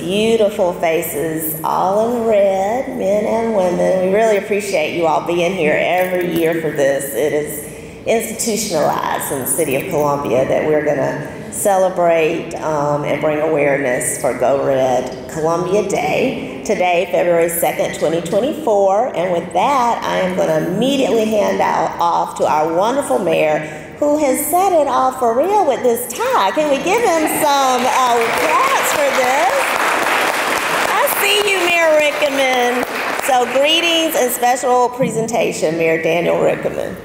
Beautiful faces, all in red, men and women. We really appreciate you all being here every year for this. It is institutionalized in the city of Columbia that we're going to celebrate um, and bring awareness for Go Red Columbia Day today, February 2nd, 2024. And with that, I am going to immediately hand out off to our wonderful mayor who has set it all for real with this tie. Can we give him some uh, applause for this? I see you, Mayor Rickenmann. So greetings and special presentation, Mayor Daniel Rickenmann.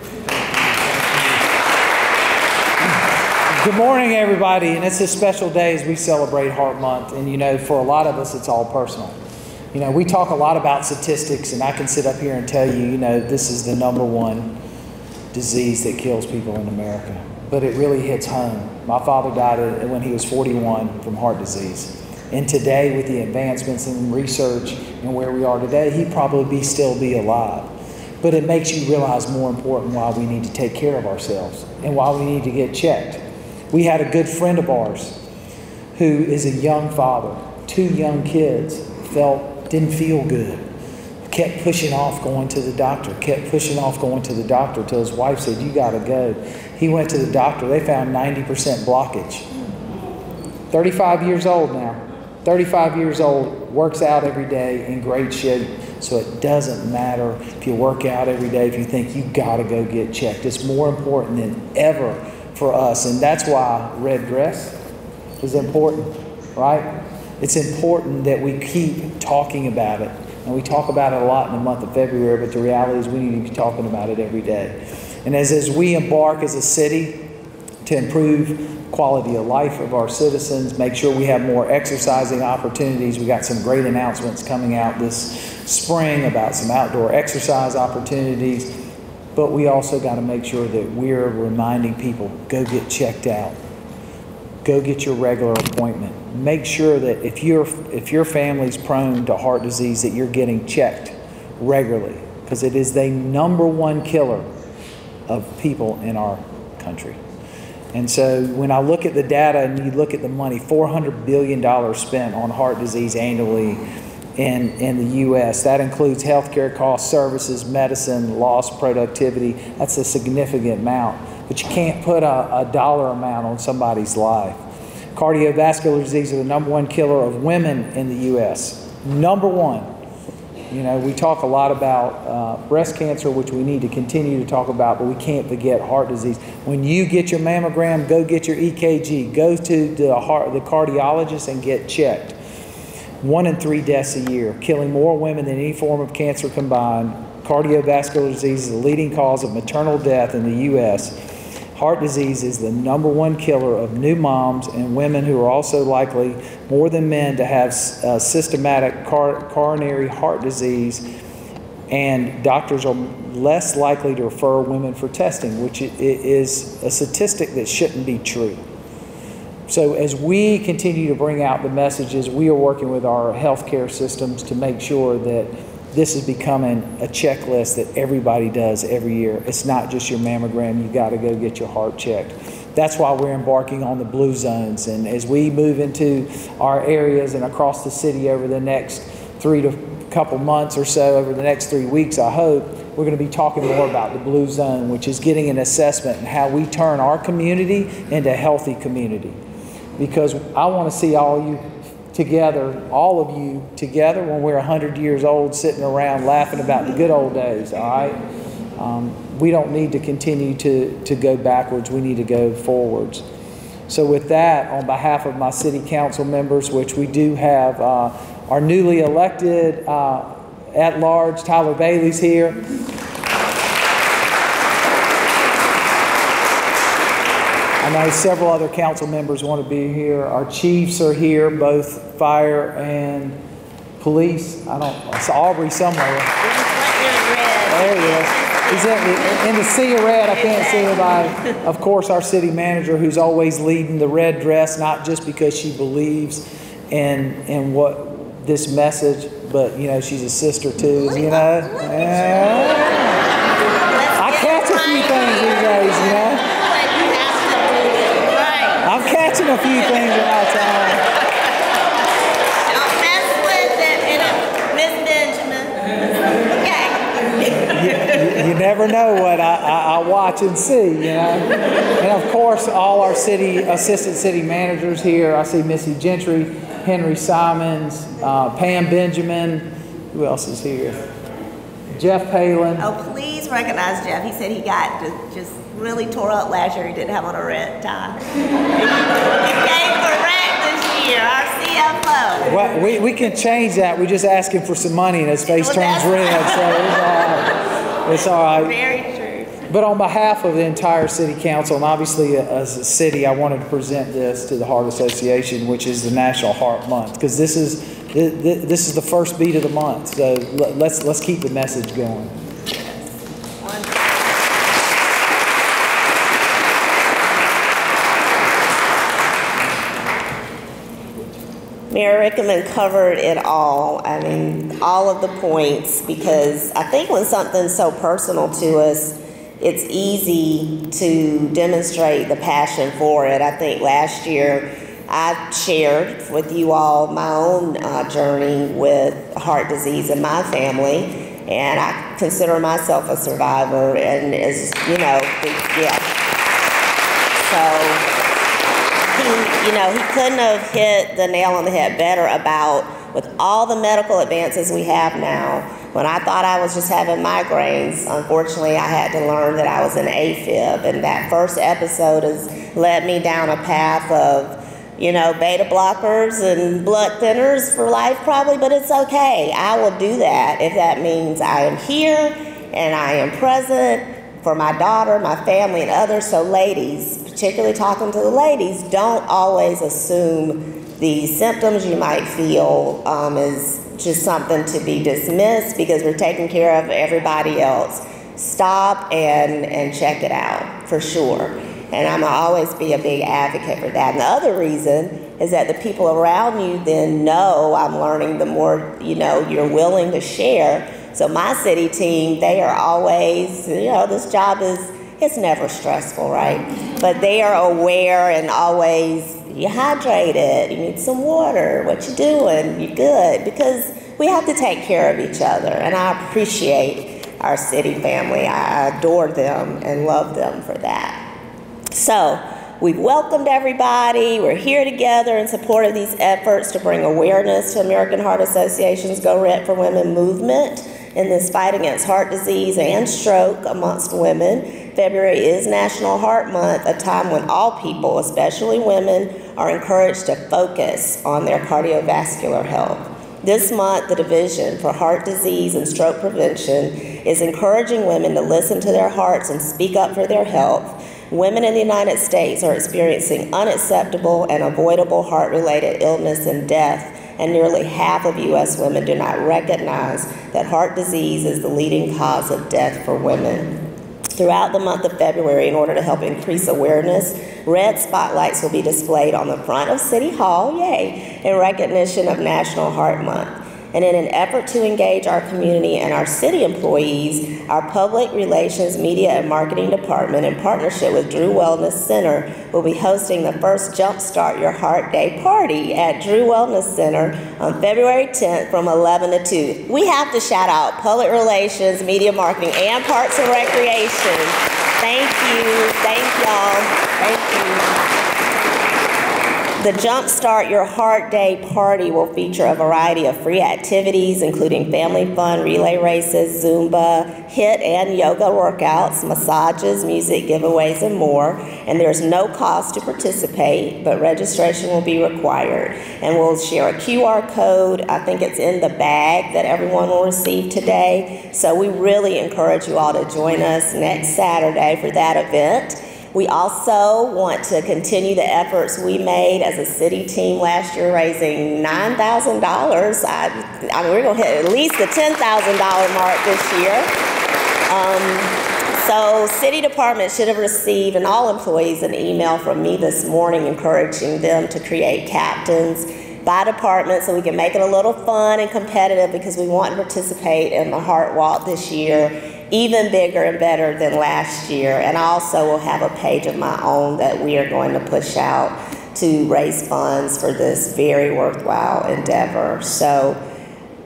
Good morning, everybody, and it's a special day as we celebrate Heart Month. And you know, for a lot of us, it's all personal. You know, we talk a lot about statistics, and I can sit up here and tell you, you know, this is the number one disease that kills people in America. But it really hits home. My father died uh, when he was 41 from heart disease. And today, with the advancements in research and where we are today, he'd probably be, still be alive. But it makes you realize more important why we need to take care of ourselves and why we need to get checked. We had a good friend of ours who is a young father, two young kids, felt didn't feel good. Kept pushing off going to the doctor, kept pushing off going to the doctor till his wife said, You gotta go. He went to the doctor, they found 90% blockage. 35 years old now. 35 years old, works out every day in great shape. So it doesn't matter if you work out every day, if you think you gotta go get checked. It's more important than ever for us. And that's why red dress is important, right? It's important that we keep talking about it. And we talk about it a lot in the month of February, but the reality is we need to be talking about it every day. And as, as we embark as a city to improve quality of life of our citizens, make sure we have more exercising opportunities. We got some great announcements coming out this spring about some outdoor exercise opportunities but we also got to make sure that we're reminding people go get checked out. Go get your regular appointment. Make sure that if your if your family's prone to heart disease that you're getting checked regularly because it is the number one killer of people in our country. And so when I look at the data and you look at the money, $400 billion spent on heart disease annually in, in the U.S. That includes healthcare costs, services, medicine, lost productivity. That's a significant amount. But you can't put a, a dollar amount on somebody's life. Cardiovascular disease is the number one killer of women in the U.S. Number one. You know, we talk a lot about uh, breast cancer, which we need to continue to talk about, but we can't forget heart disease. When you get your mammogram, go get your EKG. Go to the, heart, the cardiologist and get checked one in three deaths a year, killing more women than any form of cancer combined. Cardiovascular disease is the leading cause of maternal death in the U.S. Heart disease is the number one killer of new moms and women who are also likely, more than men, to have uh, systematic car- coronary heart disease. And doctors are less likely to refer women for testing, which is a statistic that shouldn't be true. So, as we continue to bring out the messages, we are working with our healthcare systems to make sure that this is becoming a checklist that everybody does every year. It's not just your mammogram, you got to go get your heart checked. That's why we're embarking on the blue zones. And as we move into our areas and across the city over the next three to couple months or so, over the next three weeks, I hope, we're going to be talking more about the blue zone, which is getting an assessment and how we turn our community into a healthy community because I want to see all you together, all of you together when we're 100 years old sitting around laughing about the good old days, all right? Um, we don't need to continue to, to go backwards, we need to go forwards. So, with that, on behalf of my city council members, which we do have uh, our newly elected uh, at large, Tyler Bailey's here. I know several other council members want to be here. Our chiefs are here, both fire and police. I don't, it's Aubrey somewhere. There he is. He's in, in the sea of red. I can't see anybody. Of course, our city manager, who's always leading the red dress, not just because she believes in in what this message, but you know she's a sister too. You know. a few things at our time. You, you, never know what I, I, I, watch and see, you know. And of course, all our city assistant city managers here. I see Missy Gentry, Henry Simons, uh, Pam Benjamin. Who else is here? Jeff Palen. Oh, please recognize Jeff. He said he got just, just really tore up last year. He didn't have on a red tie. he came correct this year, our CFO. Well, we, we can change that. We just ask him for some money and his face Well, turns red. So it's all right. It's all right. Very true. But on behalf of the entire city council, and obviously as a city, I wanted to present this to the Heart Association, which is the National Heart Month, because this is, thi- thi- this is the first beat of the month. So let's, let's keep the message going. Mayor Rickenmann covered it all. I mean, all of the points, because I think when something's so personal to us, it's easy to demonstrate the passion for it. I think last year I shared with you all my own uh, journey with heart disease in my family, and I consider myself a survivor, and as you know, yeah. So you know, he couldn't have hit the nail on the head better about with all the medical advances we have now. When I thought I was just having migraines, unfortunately, I had to learn that I was an AFib, and that first episode has led me down a path of, you know, beta blockers and blood thinners for life, probably. But it's okay. I will do that if that means I am here and I am present for my daughter, my family, and others. So, ladies, particularly talking to the ladies, don't always assume the symptoms you might feel um, is just something to be dismissed because we're taking care of everybody else. Stop and, and check it out for sure. And I'm always be a big advocate for that. And the other reason is that the people around you then know I'm learning the more, you know, you're willing to share. So my city team, they are always, you know, this job is, it's never stressful, right? But they are aware and always, you hydrated, you need some water, what you doing, you good, because we have to take care of each other. And I appreciate our city family. I adore them and love them for that. So, we've welcomed everybody. We're here together in support of these efforts to bring awareness to American Heart Association's Go Red for Women movement in this fight against heart disease and stroke amongst women. February is National Heart Month, a time when all people, especially women, are encouraged to focus on their cardiovascular health. This month, the Division for Heart Disease and Stroke Prevention is encouraging women to listen to their hearts and speak up for their health. Women in the United States are experiencing unacceptable and avoidable heart related illness and death, and nearly half of U.S. women do not recognize that heart disease is the leading cause of death for women. Throughout the month of February, in order to help increase awareness, red spotlights will be displayed on the front of City Hall, yay, in recognition of National Heart Month. And in an effort to engage our community and our city employees, our Public Relations, Media, and Marketing Department, in partnership with Drew Wellness Center, will be hosting the first Jumpstart Your Heart Day party at Drew Wellness Center on February 10th from 11 to 2. We have to shout out Public Relations, Media, Marketing, and Parks and Recreation. Thank you. Thank y'all. Thank you. The Jumpstart Your Heart Day party will feature a variety of free activities, including family fun, relay races, Zumba, HIIT and yoga workouts, massages, music giveaways, and more. And there's no cost to participate, but registration will be required. And we'll share a QR code. I think it's in the bag that everyone will receive today. So we really encourage you all to join us next Saturday for that event. We also want to continue the efforts we made as a city team last year, raising nine thousand dollars. I, I mean, we're gonna hit at least the ten thousand dollar mark this year. Um, so, city department should have received, and all employees, an email from me this morning encouraging them to create captains by department so we can make it a little fun and competitive because we want to participate in the Heart Walk this year even bigger and better than last year. And I also will have a page of my own that we are going to push out to raise funds for this very worthwhile endeavor. So,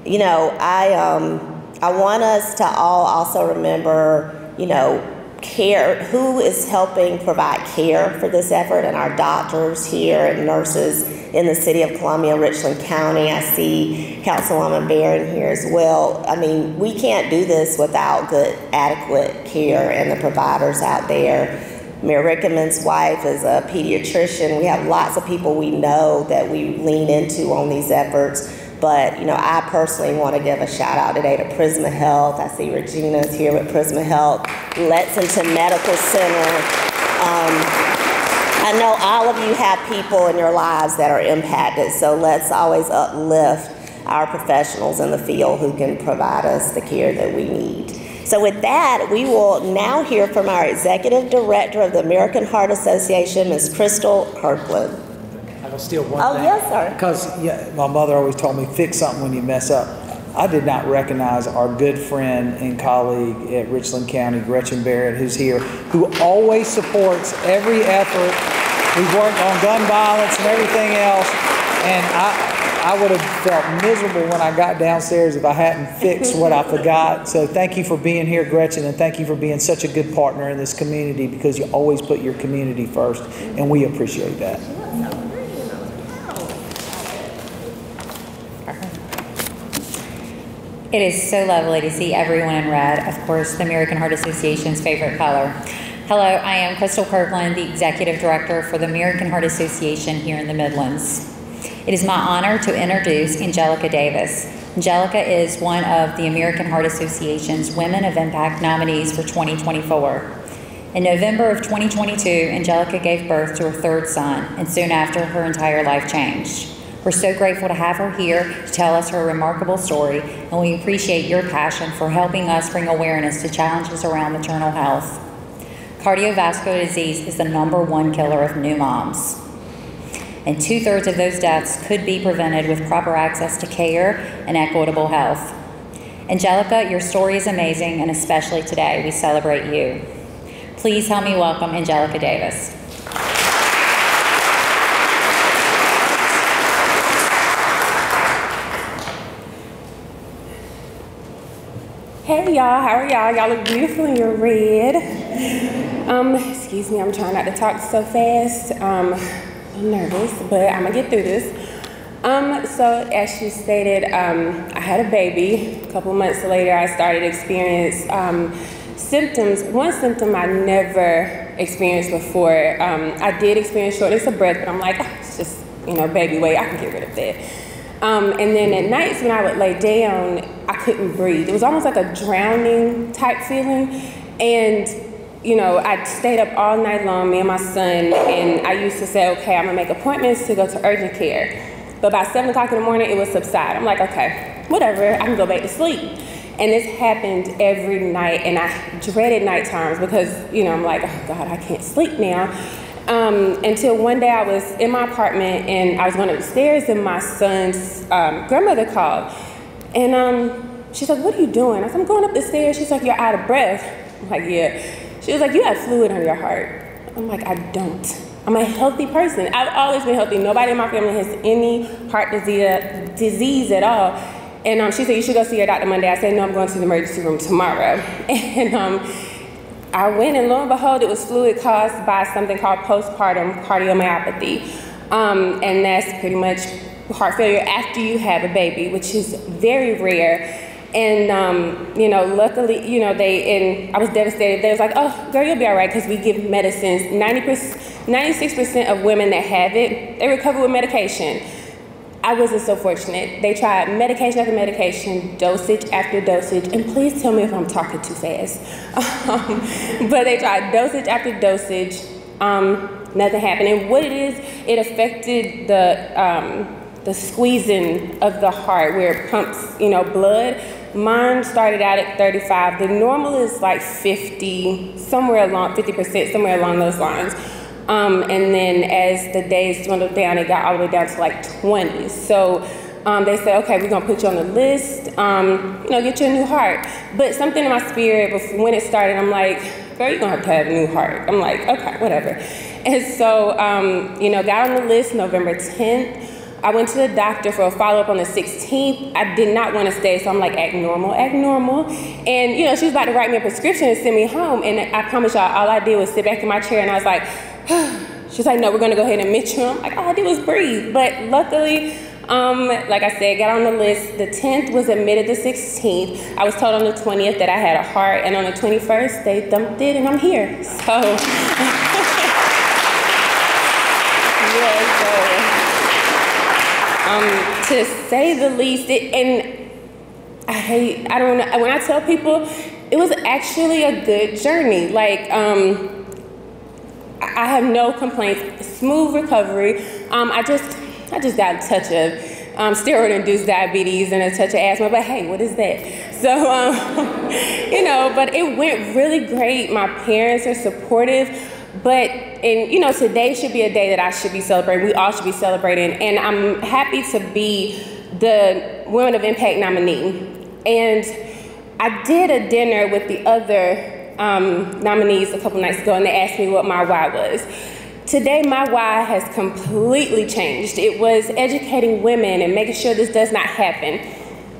you know, I um, I want us to all also remember you know, care, who is helping provide care for this effort, and our doctors here and nurses in the city of Columbia, Richland County. I see Councilwoman Barron here as well. I mean, we can't do this without good, adequate care and the providers out there. Mayor Rickenmann's wife is a pediatrician. We have lots of people we know that we lean into on these efforts. But, you know, I personally want to give a shout out today to Prisma Health. I see Regina's here with Prisma Health, Lexington Medical Center. Um, I know all of you have people in your lives that are impacted, so let's always uplift our professionals in the field who can provide us the care that we need. So, with that, we will now hear from our Executive Director of the American Heart Association, Ms. Crystal Kirkland. Will steal one Oh, yes, sir. Because yeah, my mother always told me, fix something when you mess up. I did not recognize our good friend and colleague at Richland County, Gretchen Barrett, who's here, who always supports every effort. We've worked on gun violence and everything else, and I, I would have felt miserable when I got downstairs if I hadn't fixed what I forgot. So thank you for being here, Gretchen, and thank you for being such a good partner in this community because you always put your community first, and we appreciate that. It is so lovely to see everyone in red, of course, the American Heart Association's favorite color. Hello, I am Crystal Kirkland, the Executive Director for the American Heart Association here in the Midlands. It is my honor to introduce Angelica Davis. Angelica is one of the American Heart Association's Women of Impact nominees for 2024. In November of 2022, Angelica gave birth to her third son, and soon after, her entire life changed. We're so grateful to have her here to tell us her remarkable story, and we appreciate your passion for helping us bring awareness to challenges around maternal health. Cardiovascular disease is the number one killer of new moms. And two thirds of those deaths could be prevented with proper access to care and equitable health. Angelica, your story is amazing, and especially today, we celebrate you. Please help me welcome Angelica Davis. Hey y'all, how are y'all? Y'all look beautiful in your red. Um, excuse me, I'm trying not to talk so fast. Um, I'm nervous, but I'm gonna get through this. Um, so as she stated, um, I had a baby. A couple months later, I started experience um, symptoms. One symptom I never experienced before. Um, I did experience shortness of breath, but I'm like, "Ah, it's just you know, baby weight. I can get rid of that. Um, and then at nights when I would lay down, I couldn't breathe. It was almost like a drowning type feeling. And, you know, I stayed up all night long, me and my son, and I used to say, okay, I'm gonna make appointments to go to urgent care. But by seven o'clock in the morning, it would subside. I'm like, okay, whatever, I can go back to sleep. And this happened every night, and I dreaded night times because, you know, I'm like, oh God, I can't sleep now. Um, until one day I was in my apartment and I was going upstairs and my son's um, grandmother called. And um, she's like, what are you doing? I said, I'm going up the stairs. She's like, you're out of breath. I'm like, yeah. She was like, you have fluid on your heart. I'm like, I don't. I'm a healthy person. I've always been healthy. Nobody in my family has any heart disease, disease at all. And um, she said, you should go see your doctor Monday. I said, no, I'm going to the emergency room tomorrow. And um, I went and lo and behold, it was fluid caused by something called postpartum cardiomyopathy. Um, and that's pretty much heart failure after you have a baby, which is very rare. And, um, you know, luckily, you know, they, and I was devastated. They was like, oh, girl, you'll be all right because we give medicines. 90%, 96% of women that have it, they recover with medication. I wasn't so fortunate. They tried medication after medication, dosage after dosage, and please tell me if I'm talking too fast. Um, but they tried dosage after dosage, um, nothing happened. And what it is, it affected the um, the squeezing of the heart where it pumps, you know, blood. Mine started out at 35. The normal is like 50, somewhere along 50%, somewhere along those lines. Um, and then as the days dwindled down, it got all the way down to like 20. So um, they said, okay, we're gonna put you on the list, um, you know, get you a new heart. But something in my spirit, before, when it started, I'm like, girl, you're gonna have to have a new heart. I'm like, okay, whatever. And so, um, you know, got on the list November 10th. I went to the doctor for a follow up on the 16th. I did not want to stay, so I'm like, act normal, act normal. And you know, she was about to write me a prescription and send me home. And I promise y'all, all I did was sit back in my chair and I was like, she's like, no, we're gonna go ahead and you. I'm like, all I did was breathe. But luckily, um, like I said, got on the list. The 10th was admitted the 16th. I was told on the 20th that I had a heart, and on the 21st, they dumped it, and I'm here. So, so, um, to say the least, it, and I hate, I don't know, when I tell people, it was actually a good journey. Like, um, I have no complaints, smooth recovery. Um, I just, I just got a touch of um, steroid-induced diabetes and a touch of asthma, but hey, what is that? So, um, you know, but it went really great. My parents are supportive, but, and you know, today should be a day that I should be celebrating. We all should be celebrating, and I'm happy to be the Women of Impact nominee. And I did a dinner with the other um, nominees a couple nights ago, and they asked me what my why was. Today, my why has completely changed. It was educating women and making sure this does not happen.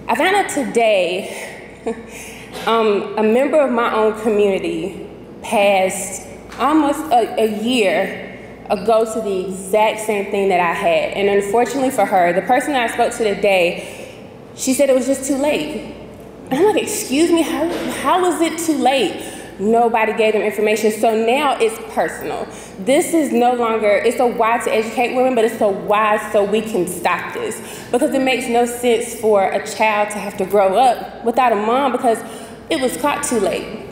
I found out today um, a member of my own community passed almost a, a year ago to the exact same thing that I had. And unfortunately for her, the person that I spoke to today, she said it was just too late. And I'm like, excuse me, how, how was it too late? Nobody gave them information. So now it's personal. This is no longer, it's a why to educate women, but it's a why so we can stop this. Because it makes no sense for a child to have to grow up without a mom because it was caught too late.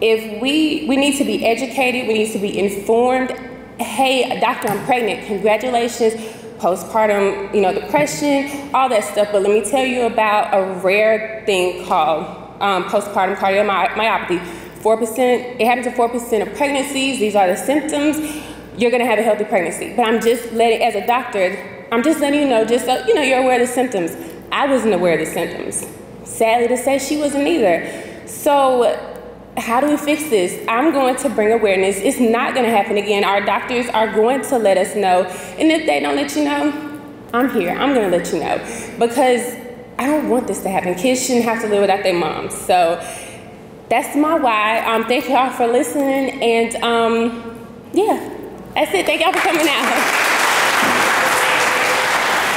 If we, we need to be educated, we need to be informed. Hey, doctor, I'm pregnant. Congratulations. Postpartum, you know, depression, all that stuff. But let me tell you about a rare thing called um, postpartum cardiomyopathy 4%, it happens to 4% of pregnancies. These are the symptoms. You're gonna have a healthy pregnancy. But I'm just letting, as a doctor, I'm just letting you know, just so you know, you're aware of the symptoms. I wasn't aware of the symptoms. Sadly to say, she wasn't either. So, how do we fix this? I'm going to bring awareness. It's not gonna happen again. Our doctors are going to let us know. And if they don't let you know, I'm here. I'm gonna let you know. Because I don't want this to happen. Kids shouldn't have to live without their moms. So, that's my why. Um, thank y'all for listening, and um, yeah, that's it. Thank y'all for coming out.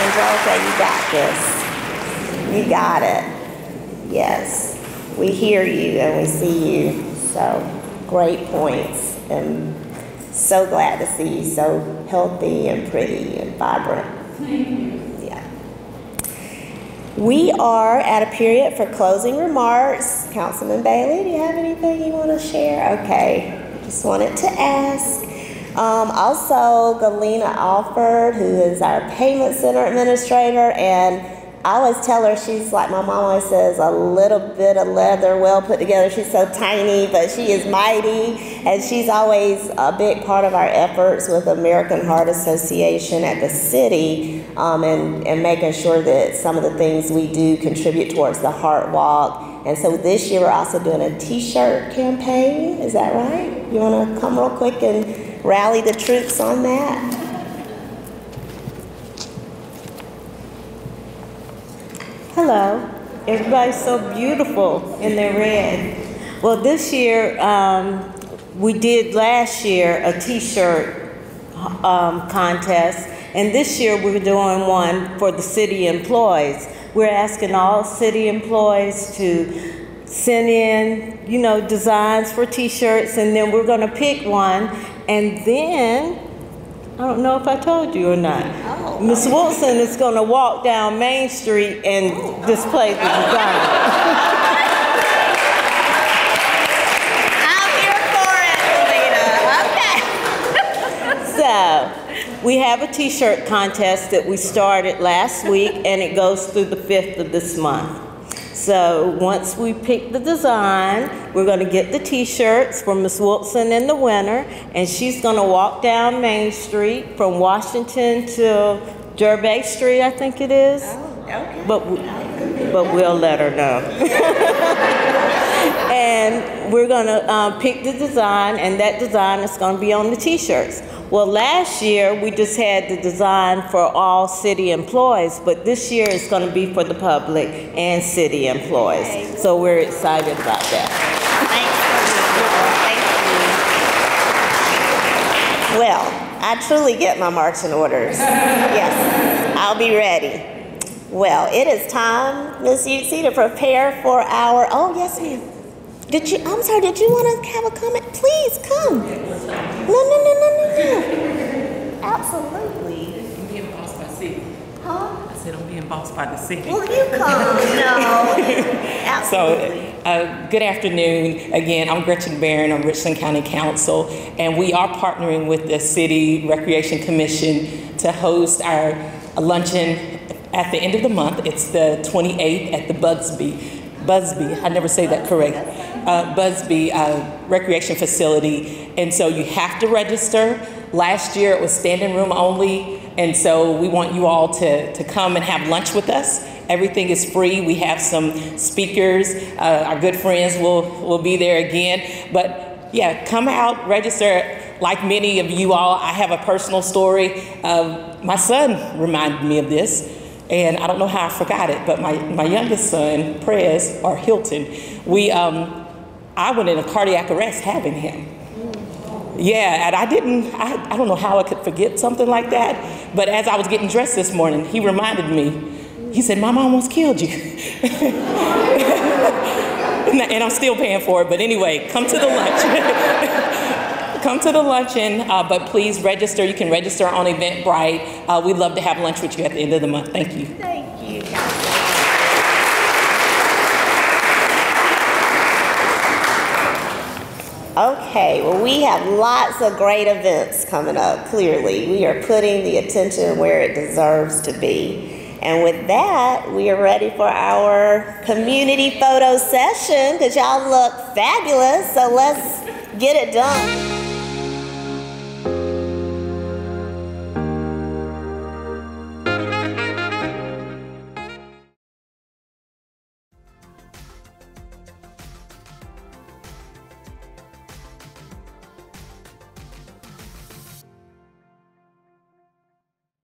Angelica, you got this. You got it. Yes, we hear you and we see you. So great points, and so glad to see you so healthy and pretty and vibrant. We are at a period for closing remarks. Councilman Bailey, do you have anything you want to share? Okay, just wanted to ask. Um, also, Galena Alford, who is our payment center administrator, and I always tell her she's like my mom always says, a little bit of leather well put together. She's so tiny, but she is mighty, and she's always a big part of our efforts with American Heart Association at the city, um, and and making sure that some of the things we do contribute towards the Heart Walk. And so this year we're also doing a T-shirt campaign. Is that right? You want to come real quick and rally the troops on that? Hello. Everybody's so beautiful in their red. Well, this year, um, we did last year a t-shirt um, contest, and this year we're doing one for the city employees. We're asking all city employees to send in, you know, designs for t-shirts, and then we're going to pick one, and then I don't know if I told you or not. Oh. Miss Wilson is going to walk down Main Street and display the design. I'm here for it, Lena. Okay. so, we have a t-shirt contest that we started last week and it goes through the 5th of this month. So once we pick the design, we're going to get the t-shirts from Miss Wilson in the winter, and she's going to walk down Main Street from Washington to Gervais Street, I think it is. Oh, okay. But, but we'll let her know. and we're going to uh, pick the design, and that design is going to be on the t-shirts. Well, last year, we just had the design for all city employees, but this year it's gonna be for the public and city employees. So we're excited about that. Thanks Well, I truly get my marching orders. Yes, I'll be ready. Well, it is time, Ms. Utsi, to prepare for our, oh, yes, ma'am. Did you, I'm sorry, did you want to have a comment? Please, come. No, no, no, no, no. Absolutely. I'm being bossed by city. Huh? I said I'm being bossed by the city. Will you come? No. So, Absolutely. uh, good afternoon. Again, I'm Gretchen Barron. I'm Richland County Council, and we are partnering with the City Recreation Commission to host our luncheon at the end of the month. It's the 28th at the Bugsby. Busby, I never say that correct. Uh, Busby uh, Recreation Facility, and so you have to register. Last year it was standing room only, and so we want you all to, to come and have lunch with us. Everything is free. We have some speakers. Uh, our good friends will, will be there again. But yeah, come out, register. Like many of you all, I have a personal story. Uh, my son reminded me of this, and I don't know how I forgot it, but my, my youngest son, Prez, or Hilton, we, um, I went in a cardiac arrest having him. Yeah, and I didn't, I, I don't know how I could forget something like that. But as I was getting dressed this morning, he reminded me, he said, mom almost killed you. and I'm still paying for it. But anyway, come to the lunch. come to the luncheon, uh, but please register. You can register on Eventbrite. Uh, we'd love to have lunch with you at the end of the month. Thank you. Thank you. Okay, well, we have lots of great events coming up, clearly. We are putting the attention where it deserves to be. And with that, we are ready for our community photo session because y'all look fabulous. So let's get it done.